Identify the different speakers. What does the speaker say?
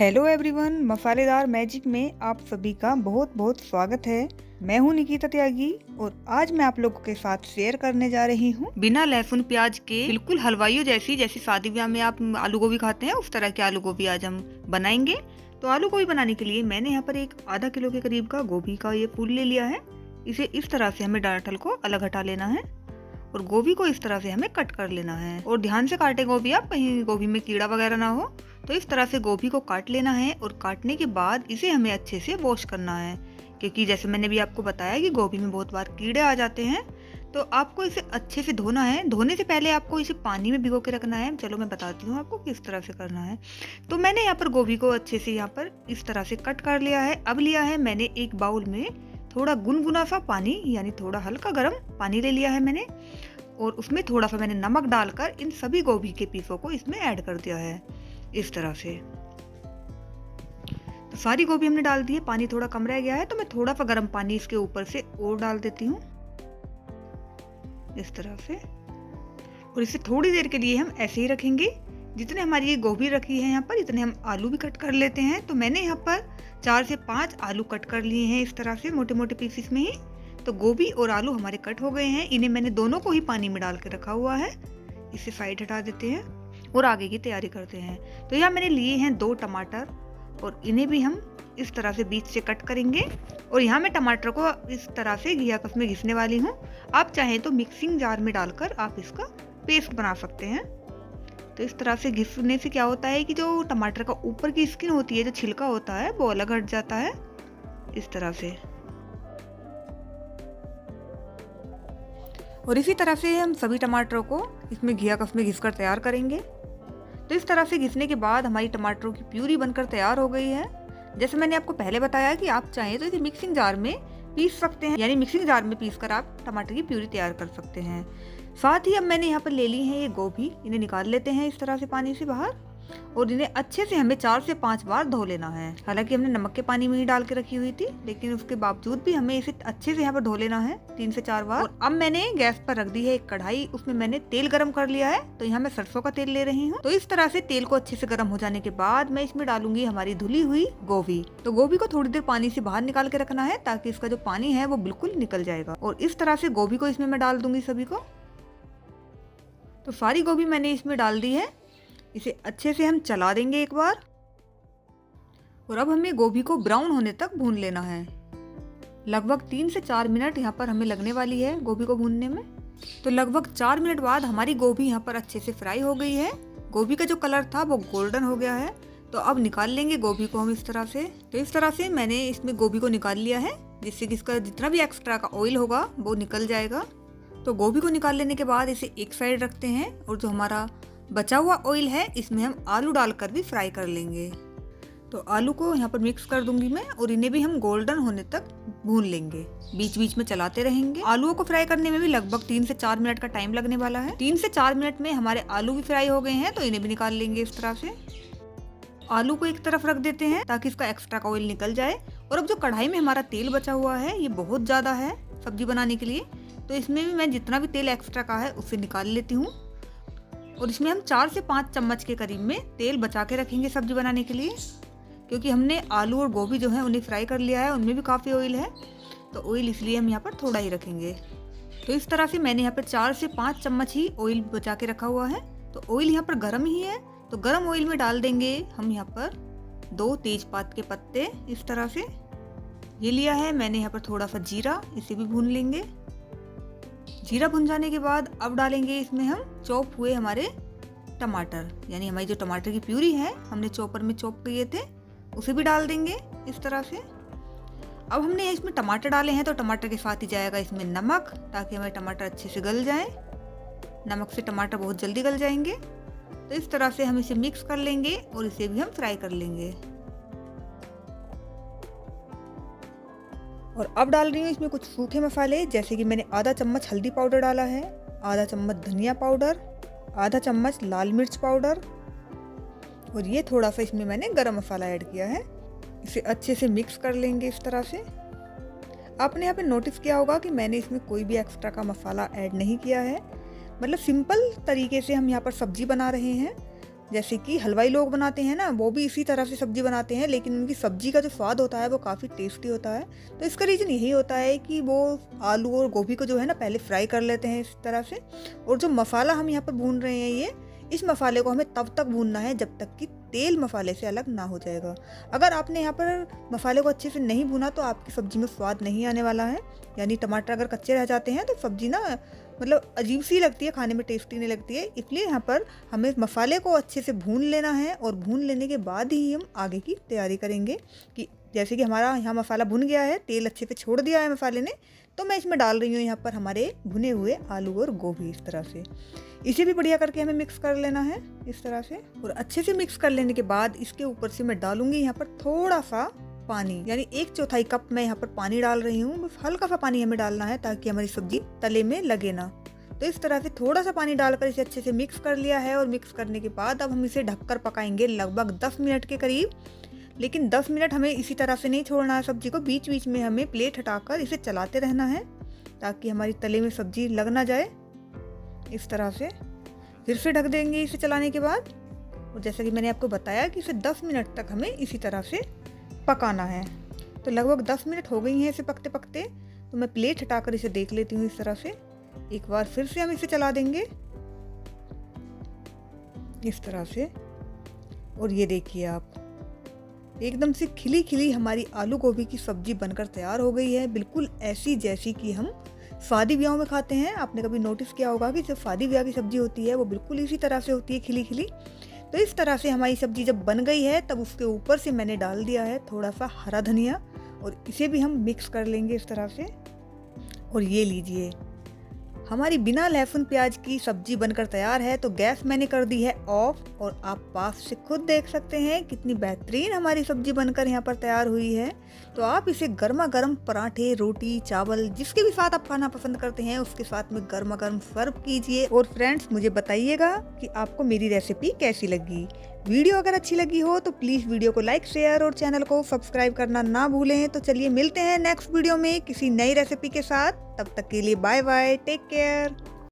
Speaker 1: Hello everyone मसालेदार magic में आप सभी का बहुत बहुत स्वागत है। मैं हूँ निकिता त्यागी और आज मैं आप लोगों के साथ शेयर करने जा रही हूँ। बिना लहसुन, प्याज के, बिल्कुल हलवाइयों जैसी जैसी शादी ब्याह में आप आलू गोभी खाते हैं, उस तरह के आलू गोभी आज हम बनाएँगे। तो आलू गोभी बनाने के लिए मैंने यहाँ पर एक आधा किलो के करीब का गोभी का ये फूल ले लिया है। इसे इस तरह से हमें डांटल को अलग हटा लेना है और गोभी को इस तरह से हमें कट कर लेना है। और ध्यान से काटे गोभी आप, कहीं गोभी में कीड़ा वगैरह ना हो। तो इस तरह से गोभी को काट लेना है और काटने के बाद इसे हमें अच्छे से वॉश करना है। क्योंकि जैसे मैंने भी आपको बताया कि गोभी में बहुत बार कीड़े आ जाते हैं तो आपको इसे अच्छे से धोना है। धोने से पहले आपको इसे पानी में भिगो के रखना है। चलो मैं बताती हूँ आपको किस तरह से करना है। तो मैंने यहाँ पर गोभी को अच्छे से यहाँ पर इस तरह से कट कर लिया है। अब लिया है मैंने एक बाउल में थोड़ा गुनगुना सा पानी, यानी थोड़ा हल्का गर्म पानी ले लिया है मैंने। और उसमें थोड़ा सा मैंने नमक डालकर इन सभी गोभी के पीसों को इसमें ऐड कर दिया है। इस तरह से। तो सारी गोभी हमने डाल दी है, पानी थोड़ा कम रह गया है तो मैं थोड़ा सा गर्म पानी इसके ऊपर से और डाल देती हूँ। इस तरह से। और इसे थोड़ी देर के लिए हम ऐसे ही रखेंगे। जितने हमारी ये गोभी रखी है यहाँ पर, इतने हम आलू भी कट कर लेते हैं। तो मैंने यहाँ पर चार से पाँच आलू कट कर लिए हैं इस तरह से मोटे मोटे पीसीस में ही। तो गोभी और आलू हमारे कट हो गए हैं। इन्हें मैंने दोनों को ही पानी में डाल के रखा हुआ है। इसे साइड हटा देते हैं। और आगे की तैयारी करते हैं। तो यहाँ मैंने लिए हैं दो टमाटर और इन्हें भी हम इस तरह से बीच से कट करेंगे। और यहाँ मैं टमाटर को इस तरह से घिया कस में घिसने वाली हूँ। आप चाहें तो मिक्सिंग जार में डालकर आप इसका पेस्ट बना सकते हैं। तो इस तरह से घिसने से क्या होता है कि जो टमाटर का ऊपर की स्किन होती है, जो छिलका होता है, वो अलग हट जाता है। इस तरह से। और इसी तरह से हम सभी टमाटरों को इसमें घिया कस में घिस कर तैयार करेंगे। तो इस तरह से घिसने के बाद हमारी टमाटरों की प्यूरी बनकर तैयार हो गई है। जैसे मैंने आपको पहले बताया कि आप चाहें तो इसे मिक्सिंग जार में पीस सकते हैं, यानी मिक्सिंग जार में पीस कर आप टमाटर की प्यूरी तैयार कर सकते हैं। साथ ही अब मैंने यहाँ पर ले ली है ये गोभी। इन्हें निकाल लेते हैं इस तरह से पानी से बाहर। और इन्हें अच्छे से हमें चार से पाँच बार धो लेना है। हालाँकि हमने नमक के पानी में ही डाल के रखी हुई थी, लेकिन उसके बावजूद भी हमें इसे अच्छे से यहाँ पर धो लेना है, तीन से चार बार। और अब मैंने गैस पर रख दी है एक कढ़ाई, उसमें मैंने तेल गर्म कर लिया है तो यहाँ मैं सरसों का तेल ले रही हूँ। तो इस तरह से तेल को अच्छे से गर्म हो जाने के बाद मैं इसमें डालूँगी हमारी धुली हुई गोभी। तो गोभी को थोड़ी देर पानी से बाहर निकाल के रखना है, ताकि इसका जो पानी है वो बिल्कुल निकल जाएगा। और इस तरह से गोभी को इसमें मैं डाल दूँगी सभी को। तो सारी गोभी मैंने इसमें डाल दी है। इसे अच्छे से हम चला देंगे एक बार। और अब हमें गोभी को ब्राउन होने तक भून लेना है। लगभग तीन से चार मिनट यहाँ पर हमें लगने वाली है गोभी को भूनने में। तो लगभग चार मिनट बाद हमारी गोभी यहाँ पर अच्छे से फ्राई हो गई है। गोभी का जो कलर था वो गोल्डन हो गया है। तो अब निकाल लेंगे गोभी को हम इस तरह से। तो इस तरह से मैंने इसमें गोभी को निकाल लिया है, जिससे कि इसका जितना भी एक्स्ट्रा का ऑयल होगा वो निकल जाएगा। तो गोभी को निकाल लेने के बाद इसे एक साइड रखते हैं और जो हमारा बचा हुआ ऑयल है, इसमें हम आलू डालकर भी फ्राई कर लेंगे। तो आलू को यहाँ पर मिक्स कर दूँगी मैं और इन्हें भी हम गोल्डन होने तक भून लेंगे। बीच बीच में चलाते रहेंगे। आलूओं को फ्राई करने में भी लगभग तीन से चार मिनट का टाइम लगने वाला है। तीन से चार मिनट में हमारे आलू भी फ्राई हो गए हैं तो इन्हें भी निकाल लेंगे इस तरह से। आलू को एक तरफ़ रख देते हैं ताकि इसका एक्स्ट्रा ऑयल निकल जाए। और अब जो कढ़ाई में हमारा तेल बचा हुआ है, ये बहुत ज़्यादा है सब्ज़ी बनाने के लिए तो इसमें भी मैं जितना भी तेल एक्स्ट्रा का है, उसे निकाल लेती हूँ। और इसमें हम चार से पाँच चम्मच के करीब में तेल बचा के रखेंगे सब्ज़ी बनाने के लिए। क्योंकि हमने आलू और गोभी जो है उन्हें फ्राई कर लिया है, उनमें भी काफ़ी ऑयल है तो ऑयल इसलिए हम यहाँ पर थोड़ा ही रखेंगे। तो इस तरह से मैंने यहाँ पर चार से पाँच चम्मच ही ऑयल बचा के रखा हुआ है। तो ऑयल यहाँ पर गर्म ही है तो गर्म ऑयल में डाल देंगे हम यहाँ पर दो तेज पात के पत्ते। इस तरह से ये लिया है, मैंने यहाँ पर थोड़ा सा जीरा, इसे भी भून लेंगे। जीरा भुन जाने के बाद अब डालेंगे इसमें हम चॉप हुए हमारे टमाटर, यानी हमारी जो टमाटर की प्यूरी है, हमने चॉपर में चॉप किए थे, उसे भी डाल देंगे इस तरह से। अब हमने इसमें टमाटर डाले हैं तो टमाटर के साथ ही जाएगा इसमें नमक, ताकि हमारे टमाटर अच्छे से गल जाए। नमक से टमाटर बहुत जल्दी गल जाएँगे। तो इस तरह से हम इसे मिक्स कर लेंगे और इसे भी हम फ्राई कर लेंगे। और अब डाल रही हूँ इसमें कुछ सूखे मसाले, जैसे कि मैंने आधा चम्मच हल्दी पाउडर डाला है, आधा चम्मच धनिया पाउडर, आधा चम्मच लाल मिर्च पाउडर, और ये थोड़ा सा इसमें मैंने गरम मसाला ऐड किया है। इसे अच्छे से मिक्स कर लेंगे इस तरह से। आपने यहाँ पे नोटिस किया होगा कि मैंने इसमें कोई भी एक्स्ट्रा का मसाला ऐड नहीं किया है। मतलब सिंपल तरीके से हम यहाँ पर सब्ज़ी बना रहे हैं। जैसे कि हलवाई लोग बनाते हैं ना, वो भी इसी तरह से सब्ज़ी बनाते हैं, लेकिन उनकी सब्ज़ी का जो स्वाद होता है वो काफ़ी टेस्टी होता है। तो इसका रीज़न यही होता है कि वो आलू और गोभी को जो है ना पहले फ्राई कर लेते हैं इस तरह से। और जो मसाला हम यहाँ पर भून रहे हैं ये, इस मसाले को हमें तब तक भूनना है जब तक कि तेल मसाले से अलग ना हो जाएगा। अगर आपने यहाँ पर मसाले को अच्छे से नहीं भुना तो आपकी सब्ज़ी में स्वाद नहीं आने वाला है। यानी टमाटर अगर कच्चे रह जाते हैं तो सब्ज़ी ना मतलब अजीब सी लगती है, खाने में टेस्टी नहीं लगती है, इसलिए यहाँ पर हमें मसाले को अच्छे से भून लेना है और भून लेने के बाद ही हम आगे की तैयारी करेंगे कि जैसे कि हमारा यहाँ मसाला भुन गया है, तेल अच्छे से छोड़ दिया है मसाले ने तो मैं इसमें डाल रही हूँ यहाँ पर हमारे भुने हुए आलू और गोभी इस तरह से। इसे भी बढ़िया करके हमें मिक्स कर लेना है इस तरह से और अच्छे से मिक्स कर लेने के बाद इसके ऊपर से मैं डालूँगी यहाँ पर थोड़ा सा पानी, यानी एक चौथाई कप मैं यहाँ पर पानी डाल रही हूँ। हल्का सा पानी हमें डालना है ताकि हमारी सब्ज़ी तले में लगे ना। तो इस तरह से थोड़ा सा पानी डालकर इसे अच्छे से मिक्स कर लिया है और मिक्स करने के बाद अब हम इसे ढककर पकाएँगे लगभग 10 मिनट के करीब। लेकिन 10 मिनट हमें इसी तरह से नहीं छोड़ना है, सब्ज़ी को बीच बीच में हमें प्लेट हटाकर इसे चलाते रहना है ताकि हमारी तले में सब्ज़ी लग ना जाए। इस तरह से फिर से ढक देंगे इसे चलाने के बाद। और जैसा कि मैंने आपको बताया कि इसे 10 मिनट तक हमें इसी तरह से पकाना है। तो लगभग 10 मिनट हो गई हैं इसे पकते पकते तो मैं प्लेट हटाकर इसे देख लेती हूँ इस तरह से। एक बार फिर से हम इसे चला देंगे। इस तरह से। और ये देखिए आप। एकदम से खिली खिली हमारी आलू गोभी की सब्ज़ी बनकर तैयार हो गई है। बिल्कुल ऐसी जैसी कि हम शादी ब्याह में खाते हैं। आपने कभी नोटिस किया होगा कि जब शादी ब्याह की सब्ज़ी होती है, वो बिल्कुल इसी तरह से होती है खिली खिली तो इस तरह से हमारी सब्ज़ी जब बन गई है, तब उसके ऊपर से मैंने डाल दिया है थोड़ा सा हरा धनिया और इसे भी हम मिक्स कर लेंगे इस तरह से। और ये लीजिए। हमारी बिना लहसुन प्याज की सब्ज़ी बनकर तैयार है तो गैस मैंने कर दी है ऑफ़, और आप पास से खुद देख सकते हैं कितनी बेहतरीन हमारी सब्ज़ी बनकर यहाँ पर तैयार हुई है। तो आप इसे गर्मा गर्म पराठे, रोटी, चावल, जिसके भी साथ आप खाना पसंद करते हैं, उसके साथ में गर्मा गर्म सर्व कीजिए। और फ्रेंड्स, मुझे बताइएगा कि आपको मेरी रेसिपी कैसी लगी। वीडियो अगर अच्छी लगी हो तो प्लीज़ वीडियो को लाइक, शेयर और चैनल को सब्सक्राइब करना ना भूलें। तो चलिए मिलते हैं नेक्स्ट वीडियो में किसी नई रेसिपी के साथ। तब तक के लिए बाय बाय टेक केयर।